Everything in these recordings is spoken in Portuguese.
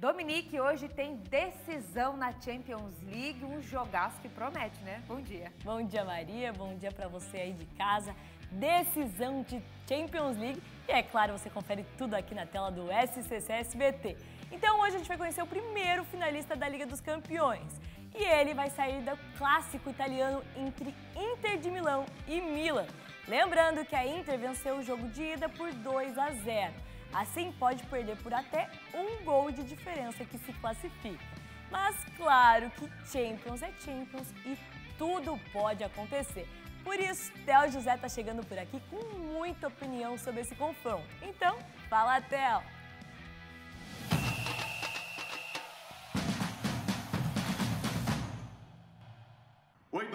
Dominique, hoje tem decisão na Champions League, um jogaço que promete, né? Bom dia. Bom dia, Maria. Bom dia para você aí de casa. Decisão de Champions League. E é claro, você confere tudo aqui na tela do SCC SBT. Então hoje a gente vai conhecer o primeiro finalista da Liga dos Campeões. E ele vai sair do clássico italiano entre Inter de Milão e Milan. Lembrando que a Inter venceu o jogo de ida por 2 a 0. Assim, pode perder por até um gol de diferença que se classifica. Mas claro que Champions é Champions e tudo pode acontecer. Por isso, Theo José está chegando por aqui com muita opinião sobre esse confronto. Então, fala, Theo!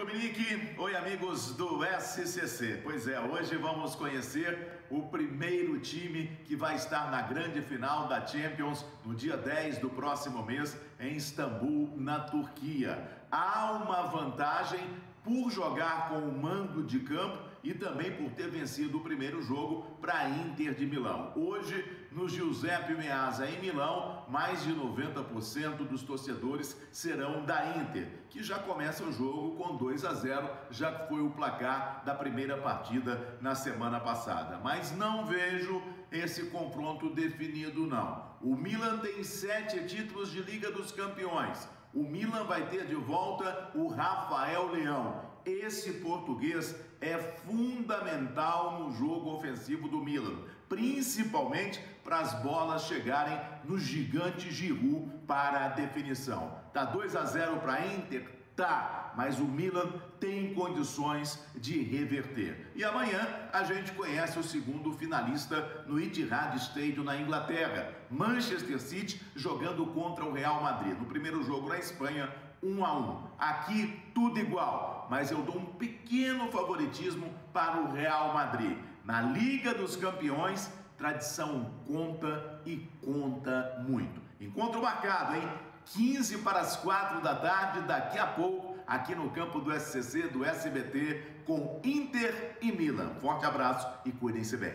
Dominique. Oi, amigos do SCC. Pois é, hoje vamos conhecer o primeiro time que vai estar na grande final da Champions no dia 10 do próximo mês em Istambul, na Turquia. Há uma vantagem por jogar com o mando de campo e também por ter vencido o primeiro jogo para a Inter de Milão. Hoje, no Giuseppe Meazza em Milão, mais de 90% dos torcedores serão da Inter, que já começa o jogo com 2 a 0, já que foi o placar da primeira partida na semana passada. Mas não vejo esse confronto definido não. O Milan tem sete títulos de Liga dos Campeões. O Milan vai ter de volta o Rafael Leão esse português é fundamental no jogo ofensivo do Milan, principalmente para as bolas chegarem no gigante Giroud para a definição. Tá 2 a 0 para Inter, Tá, mas o Milan tem condições de reverter. E amanhã a gente conhece o segundo finalista no Etihad Stadium na Inglaterra, Manchester City jogando contra o Real Madrid. No primeiro jogo na Espanha, um a um. Aqui tudo igual, mas eu dou um pequeno favoritismo para o Real Madrid. Na Liga dos Campeões, tradição conta e conta muito. Encontro marcado, hein? 15 para as 4 da tarde, daqui a pouco, aqui no campo do SCC, do SBT, com Inter e Milan. Forte abraço e cuidem-se bem.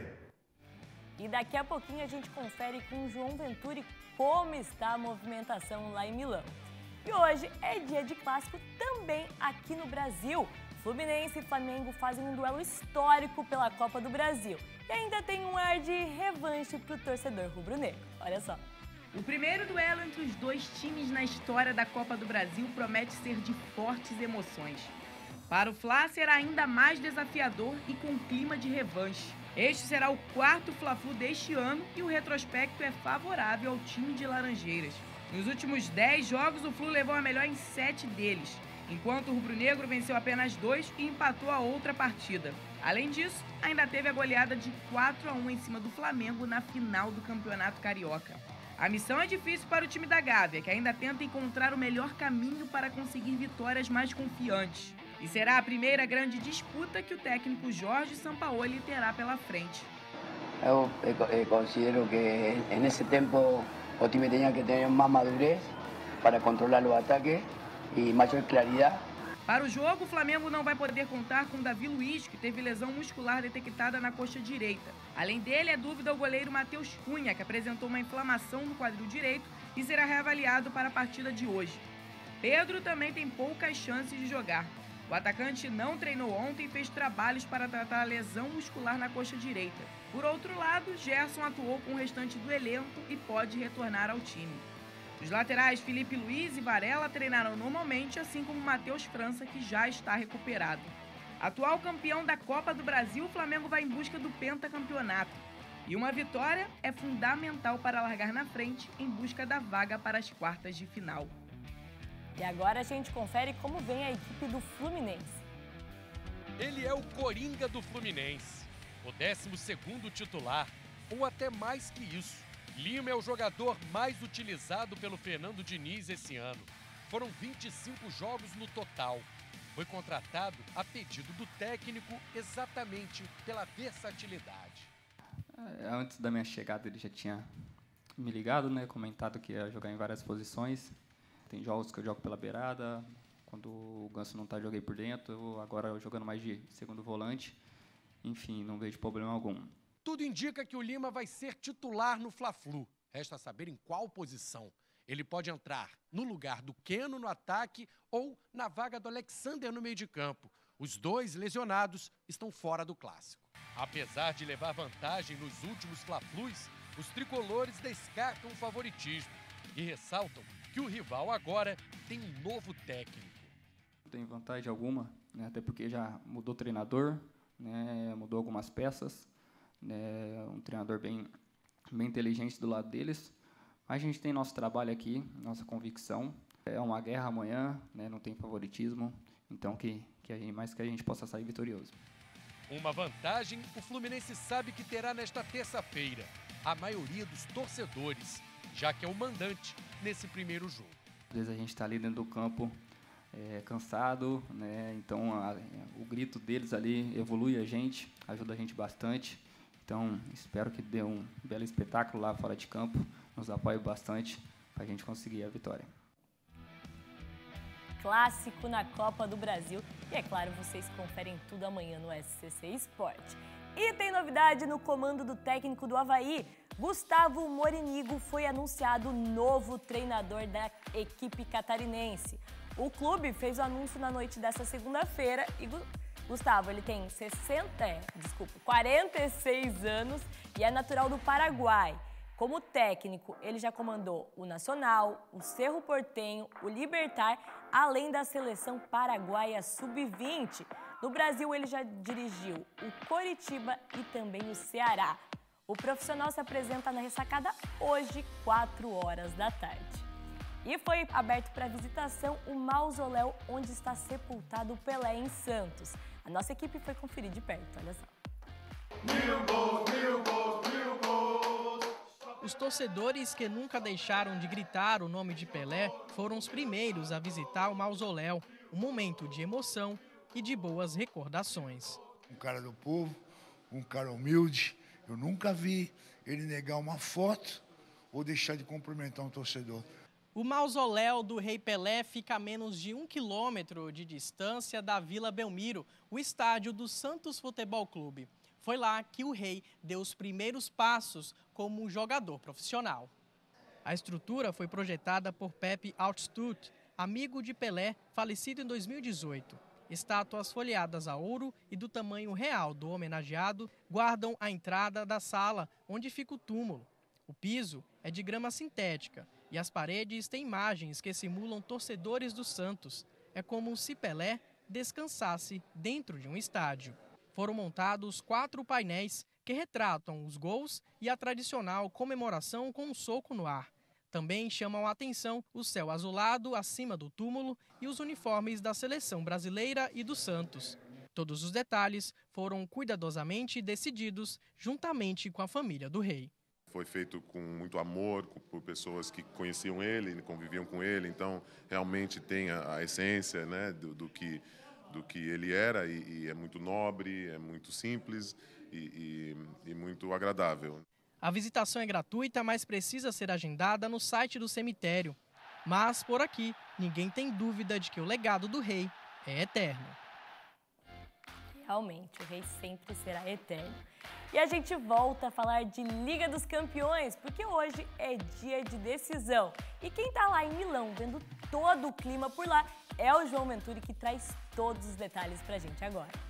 E daqui a pouquinho a gente confere com o João Venturi como está a movimentação lá em Milão. E hoje é dia de clássico também aqui no Brasil. Fluminense e Flamengo fazem um duelo histórico pela Copa do Brasil. E ainda tem um ar de revanche para o torcedor rubro-negro. Olha só. O primeiro duelo entre os dois times na história da Copa do Brasil promete ser de fortes emoções. Para o Fla será ainda mais desafiador e com clima de revanche. Este será o quarto Fla-Flu deste ano e o retrospecto é favorável ao time de Laranjeiras. Nos últimos 10 jogos, o Flu levou a melhor em 7 deles, enquanto o rubro-negro venceu apenas dois e empatou a outra partida. Além disso, ainda teve a goleada de 4 a 1 em cima do Flamengo na final do Campeonato Carioca. A missão é difícil para o time da Gávea, que ainda tenta encontrar o melhor caminho para conseguir vitórias mais confiantes. E será a primeira grande disputa que o técnico Jorge Sampaoli terá pela frente. Eu, considero que nesse tempo o time tenía que tener más madurez para controlar los ataques e maior claridade. Para o jogo, o Flamengo não vai poder contar com Davi Luiz, que teve lesão muscular detectada na coxa direita. Além dele, é dúvida o goleiro Matheus Cunha, que apresentou uma inflamação no quadril direito e será reavaliado para a partida de hoje. Pedro também tem poucas chances de jogar. O atacante não treinou ontem e fez trabalhos para tratar a lesão muscular na coxa direita. Por outro lado, Gerson atuou com o restante do elenco e pode retornar ao time. Os laterais Felipe Luiz e Varela treinaram normalmente, assim como Matheus França, que já está recuperado. Atual campeão da Copa do Brasil, o Flamengo vai em busca do pentacampeonato. E uma vitória é fundamental para largar na frente em busca da vaga para as quartas de final. E agora a gente confere como vem a equipe do Fluminense. Ele é o Coringa do Fluminense, o 12 titular, ou até mais que isso. Lima é o jogador mais utilizado pelo Fernando Diniz esse ano. Foram 25 jogos no total. Foi contratado a pedido do técnico exatamente pela versatilidade. É, antes da minha chegada ele já tinha me ligado, né, comentado que ia jogar em várias posições. Tem jogos que eu jogo pela beirada, quando o Ganso não está, joguei por dentro, agora jogando mais de segundo volante. Enfim, não vejo problema algum. Tudo indica que o Lima vai ser titular no Fla-Flu. Resta saber em qual posição. Ele pode entrar no lugar do Keno no ataque ou na vaga do Alexander no meio de campo. Os dois lesionados estão fora do clássico. Apesar de levar vantagem nos últimos Fla-Flus, os tricolores descartam o favoritismo e ressaltam que o rival agora tem um novo técnico. Tem vantagem alguma, né, até porque já mudou treinador, né, mudou algumas peças, né, um treinador bem, bem inteligente do lado deles. Mas a gente tem nosso trabalho aqui, nossa convicção. É uma guerra amanhã, né, não tem favoritismo, então que, que a gente, mais que a gente possa sair vitorioso. Uma vantagem o Fluminense sabe que terá nesta terça-feira. A maioria dos torcedores, já que é o mandante nesse primeiro jogo. Às vezes a gente está ali dentro do campo é, cansado, né? então a, o grito deles ali evolui a gente, ajuda a gente bastante. Então espero que dê um belo espetáculo lá fora de campo, nos apoie bastante para a gente conseguir a vitória clássico na Copa do Brasil. E é claro, vocês conferem tudo amanhã no SCC Esporte. E tem novidade no comando do técnico do Havaí. Gustavo Morinigo foi anunciado novo treinador da equipe catarinense. O clube fez o anúncio na noite dessa segunda-feira e Gustavo, ele tem 60, é, desculpa, 46 anos e é natural do Paraguai. Como técnico, ele já comandou o Nacional, o Cerro Portenho, o Libertar, além da seleção paraguaia sub-20. No Brasil, ele já dirigiu o Coritiba e também o Ceará. O profissional se apresenta na ressacada hoje, 4 horas da tarde. E foi aberto para visitação o mausoléu onde está sepultado o Pelé em Santos. A nossa equipe foi conferir de perto, olha só. Mil gols, mil gols, mil gols. Os torcedores que nunca deixaram de gritar o nome de Pelé foram os primeiros a visitar o mausoléu, um momento de emoção e de boas recordações. Um cara do povo, um cara humilde, eu nunca vi ele negar uma foto ou deixar de cumprimentar um torcedor. O mausoléu do Rei Pelé fica a menos de um quilômetro de distância da Vila Belmiro, o estádio do Santos Futebol Clube. Foi lá que o rei deu os primeiros passos como jogador profissional. A estrutura foi projetada por Pepe Altstut, amigo de Pelé, falecido em 2018. Estátuas folheadas a ouro e do tamanho real do homenageado guardam a entrada da sala onde fica o túmulo. O piso é de grama sintética e as paredes têm imagens que simulam torcedores do Santos. É como se Pelé descansasse dentro de um estádio foram montados quatro painéis que retratam os gols e a tradicional comemoração com um soco no ar. Também chamam a atenção o céu azulado acima do túmulo e os uniformes da seleção brasileira e do Santos. Todos os detalhes foram cuidadosamente decididos juntamente com a família do rei. Foi feito com muito amor por pessoas que conheciam ele, conviviam com ele, então realmente tem a, a essência né, do, do que do que ele era e, e é muito nobre, é muito simples e, e, e muito agradável. A visitação é gratuita, mas precisa ser agendada no site do cemitério. Mas por aqui, ninguém tem dúvida de que o legado do rei é eterno. Realmente, o rei sempre será eterno. E a gente volta a falar de Liga dos Campeões, porque hoje é dia de decisão. E quem está lá em Milão, vendo todo o clima por lá, é o João Venturi que traz todos os detalhes para a gente agora.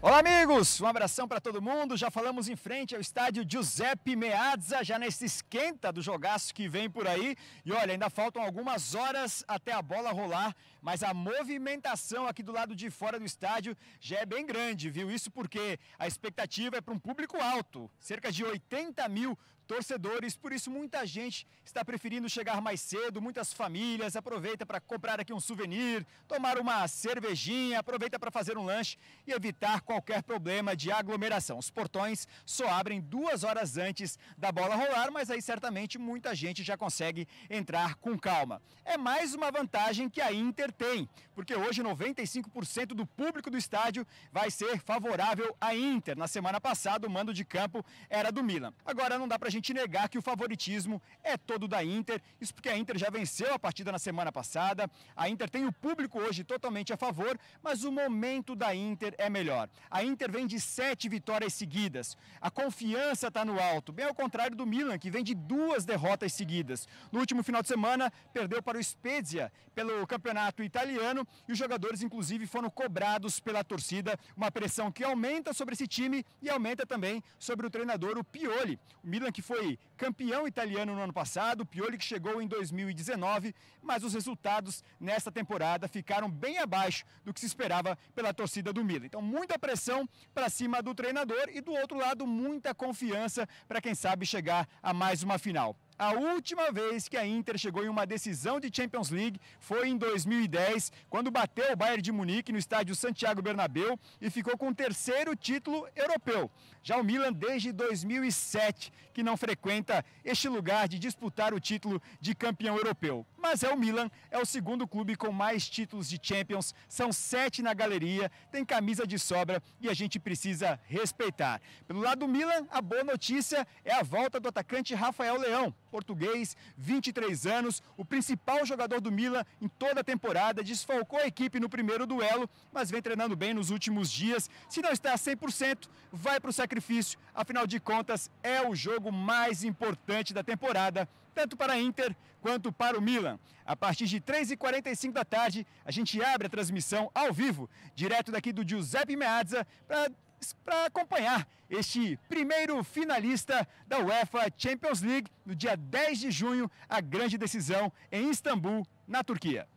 Olá, amigos! Um abração para todo mundo. Já falamos em frente ao estádio Giuseppe Meazza, já nesse esquenta do jogaço que vem por aí. E olha, ainda faltam algumas horas até a bola rolar, mas a movimentação aqui do lado de fora do estádio já é bem grande, viu? Isso porque a expectativa é para um público alto, cerca de 80 mil torcedores, por isso muita gente está preferindo chegar mais cedo, muitas famílias aproveita para comprar aqui um souvenir, tomar uma cervejinha, aproveita para fazer um lanche e evitar qualquer problema de aglomeração. Os portões só abrem duas horas antes da bola rolar, mas aí certamente muita gente já consegue entrar com calma. É mais uma vantagem que a Inter tem, porque hoje 95% do público do estádio vai ser favorável à Inter. Na semana passada o mando de campo era do Milan. Agora não dá para gente gente negar que o favoritismo é todo da Inter. Isso porque a Inter já venceu a partida na semana passada. A Inter tem o público hoje totalmente a favor, mas o momento da Inter é melhor. A Inter vem de sete vitórias seguidas. A confiança está no alto, bem ao contrário do Milan, que vem de duas derrotas seguidas. No último final de semana, perdeu para o Spezia pelo campeonato italiano e os jogadores, inclusive, foram cobrados pela torcida. Uma pressão que aumenta sobre esse time e aumenta também sobre o treinador, o Pioli. O Milan que foi campeão italiano no ano passado, Pioli que chegou em 2019, mas os resultados nesta temporada ficaram bem abaixo do que se esperava pela torcida do Milan. Então, muita pressão para cima do treinador e do outro lado, muita confiança para quem sabe chegar a mais uma final. A última vez que a Inter chegou em uma decisão de Champions League foi em 2010, quando bateu o Bayern de Munique no estádio Santiago Bernabéu e ficou com o terceiro título europeu. Já o Milan, desde 2007, que não frequenta este lugar de disputar o título de campeão europeu. Mas é o Milan, é o segundo clube com mais títulos de Champions, são sete na galeria, tem camisa de sobra e a gente precisa respeitar. Pelo lado do Milan, a boa notícia é a volta do atacante Rafael Leão, português, 23 anos, o principal jogador do Milan em toda a temporada, desfalcou a equipe no primeiro duelo, mas vem treinando bem nos últimos dias. Se não está a 100%, vai para o sacrifício, afinal de contas, é o jogo mais importante da temporada, tanto para a Inter quanto para o Milan. A partir de 3h45 da tarde, a gente abre a transmissão ao vivo, direto daqui do Giuseppe Meazza, para acompanhar este primeiro finalista da UEFA Champions League no dia 10 de junho, a grande decisão em Istambul, na Turquia.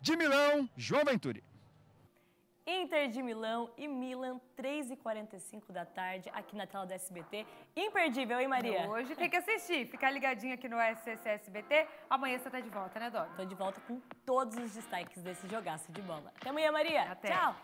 De Milão, João Venturi. Inter de Milão e Milan, 3h45 da tarde, aqui na tela do SBT. Imperdível, hein, Maria? Hoje tem que assistir, ficar ligadinho aqui no SCC SBT. Amanhã você tá de volta, né, Dona? Tô de volta com todos os destaques desse jogaço de bola. Até amanhã, Maria. Até. Tchau.